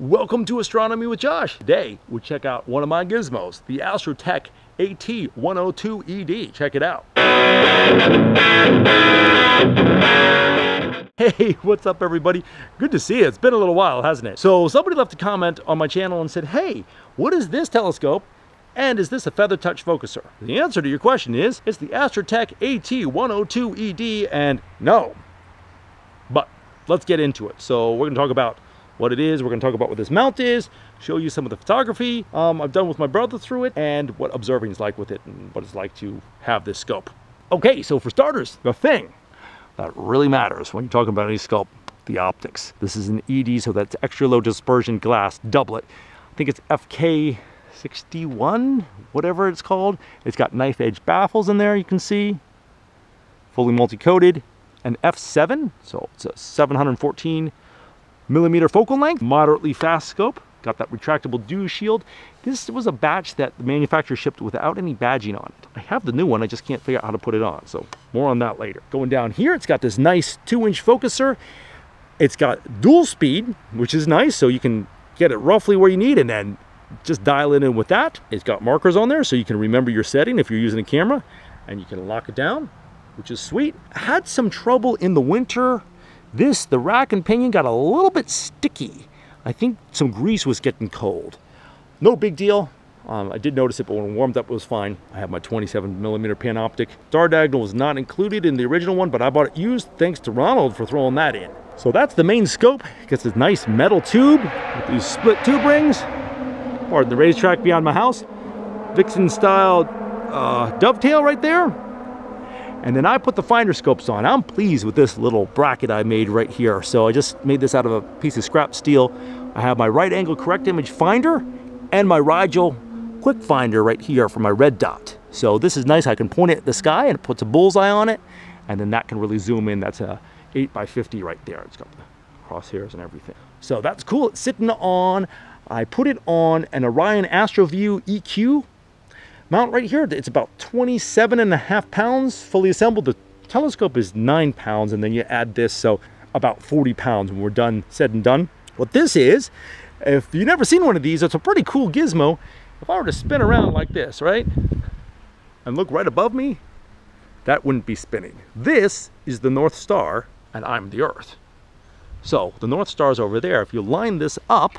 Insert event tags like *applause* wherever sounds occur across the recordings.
Welcome to Astronomy with Josh. Today, we check out one of my gizmos, the Astrotech AT102ED. Check it out. *laughs* Hey, what's up everybody? Good to see you. It's been a little while, hasn't it? So somebody left a comment on my channel and said, hey, what is this telescope? And is this a feather touch focuser? The answer to your question is, it's the Astrotech AT102ED and no. But let's get into it. So we're gonna talk about what it is. We're going to talk about what this mount is, show you some of the photography um, I've done with my brother through it, and what observing is like with it, and what it's like to have this scope. Okay, so for starters, the thing that really matters when you're talking about any scope, the optics. This is an ED, so that's extra low dispersion glass doublet. I think it's FK 61, whatever it's called. It's got knife edge baffles in there, you can see. Fully multi-coated. An F7, so it's a 714 millimeter focal length, moderately fast scope, got that retractable dew shield. This was a batch that the manufacturer shipped without any badging on it. I have the new one, I just can't figure out how to put it on, so more on that later. Going down here, it's got this nice two inch focuser. It's got dual speed, which is nice, so you can get it roughly where you need and then just dial it in with that. It's got markers on there so you can remember your setting if you're using a camera and you can lock it down, which is sweet. had some trouble in the winter this, the rack and pinion got a little bit sticky. I think some grease was getting cold. No big deal. Um, I did notice it, but when it warmed up, it was fine. I have my 27 millimeter Panoptic. Star Diagonal was not included in the original one, but I bought it used thanks to Ronald for throwing that in. So that's the main scope. It gets this nice metal tube with these split tube rings. Or the racetrack beyond my house. Vixen style uh, dovetail right there. And then I put the finder scopes on. I'm pleased with this little bracket I made right here. So I just made this out of a piece of scrap steel. I have my right angle correct image finder and my Rigel quick finder right here for my red dot. So this is nice. I can point it at the sky and it puts a bullseye on it. And then that can really zoom in. That's a 8 by 50 right there. It's got the crosshairs and everything. So that's cool. It's sitting on, I put it on an Orion AstroView EQ mount right here. It's about 27 and a half pounds fully assembled. The telescope is nine pounds and then you add this, so about 40 pounds when we're done, said and done. What this is, if you've never seen one of these, it's a pretty cool gizmo. If I were to spin around like this, right, and look right above me, that wouldn't be spinning. This is the North Star and I'm the Earth. So the North Star is over there. If you line this up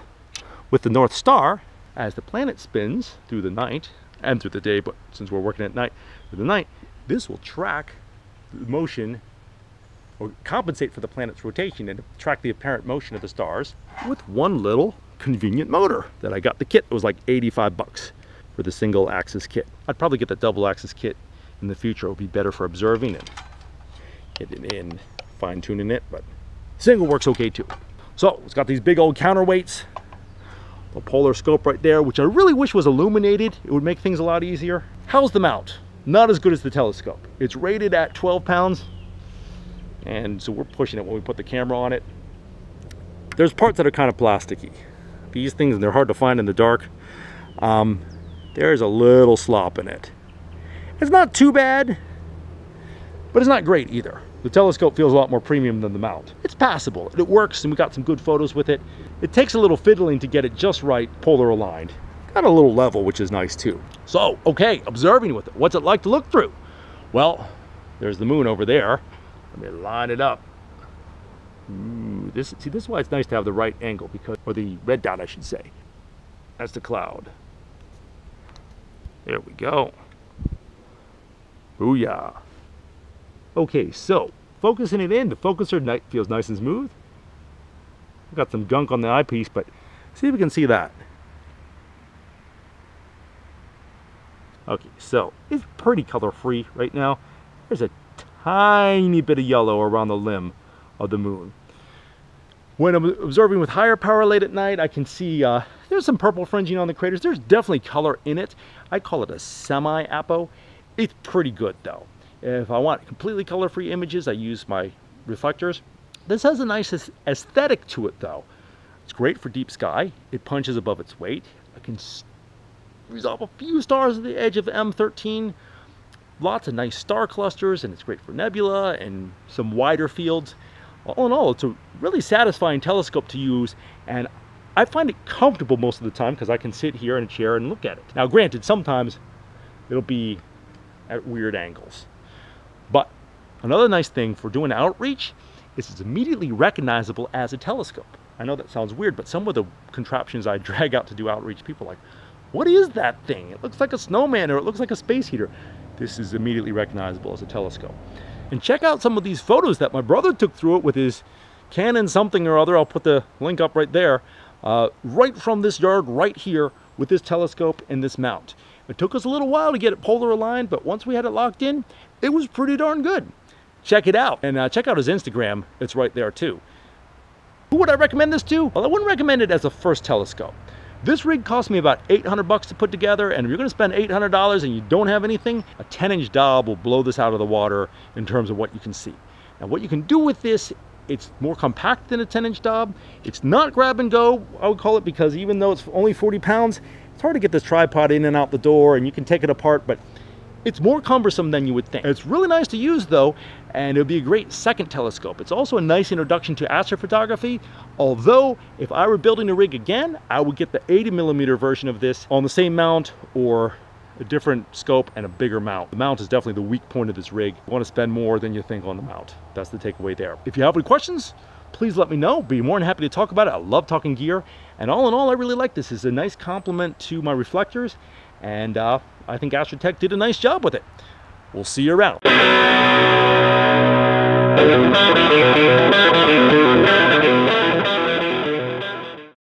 with the North Star, as the planet spins through the night, and through the day, but since we're working at night, through the night, this will track the motion or compensate for the planet's rotation and track the apparent motion of the stars with one little convenient motor that I got the kit. It was like 85 bucks for the single axis kit. I'd probably get the double axis kit in the future. It would be better for observing and getting in, fine tuning it, but single works okay too. So it's got these big old counterweights the polar scope right there, which I really wish was illuminated. It would make things a lot easier. How's the mount? Not as good as the telescope. It's rated at 12 pounds, and so we're pushing it when we put the camera on it. There's parts that are kind of plasticky. These things, and they're hard to find in the dark. Um, there's a little slop in it. It's not too bad, but it's not great either. The telescope feels a lot more premium than the mount. It's passable, it works, and we got some good photos with it. It takes a little fiddling to get it just right, polar aligned. Got a little level, which is nice too. So, okay, observing with it. What's it like to look through? Well, there's the moon over there. Let me line it up. Ooh, this, see, this is why it's nice to have the right angle, because, or the red dot, I should say. That's the cloud. There we go. Booyah. Okay, so focusing it in, the focuser feels nice and smooth. I've got some gunk on the eyepiece, but see if we can see that. Okay, so it's pretty color free right now. There's a tiny bit of yellow around the limb of the moon. When I'm observing with higher power late at night, I can see uh, there's some purple fringing on the craters. There's definitely color in it. I call it a semi-apo. It's pretty good though. If I want completely color-free images, I use my reflectors. This has a nice aesthetic to it though. It's great for deep sky. It punches above its weight. I can resolve a few stars at the edge of M13. Lots of nice star clusters and it's great for nebula and some wider fields. All in all, it's a really satisfying telescope to use and I find it comfortable most of the time because I can sit here in a chair and look at it. Now, granted, sometimes it'll be at weird angles. Another nice thing for doing outreach is it's immediately recognizable as a telescope. I know that sounds weird, but some of the contraptions I *laughs* drag out to do outreach, people are like, what is that thing? It looks like a snowman or it looks like a space heater. This is immediately recognizable as a telescope. And check out some of these photos that my brother took through it with his Canon something or other. I'll put the link up right there. Uh, right from this yard right here with this telescope and this mount. It took us a little while to get it polar aligned, but once we had it locked in, it was pretty darn good. Check it out. And uh, check out his Instagram. It's right there too. Who would I recommend this to? Well, I wouldn't recommend it as a first telescope. This rig cost me about 800 bucks to put together, and if you're gonna spend $800 and you don't have anything, a 10 inch Dob will blow this out of the water in terms of what you can see. Now what you can do with this, it's more compact than a 10 inch Dob. It's not grab and go, I would call it, because even though it's only 40 pounds, it's hard to get this tripod in and out the door and you can take it apart, but it's more cumbersome than you would think. It's really nice to use though, and it would be a great second telescope. It's also a nice introduction to astrophotography, although if I were building a rig again, I would get the 80 millimeter version of this on the same mount or a different scope and a bigger mount. The mount is definitely the weak point of this rig. You want to spend more than you think on the mount. That's the takeaway there. If you have any questions, please let me know. Be more than happy to talk about it. I love talking gear. And all in all, I really like this. It's a nice complement to my reflectors. And uh, I think Astrotech did a nice job with it. We'll see you around.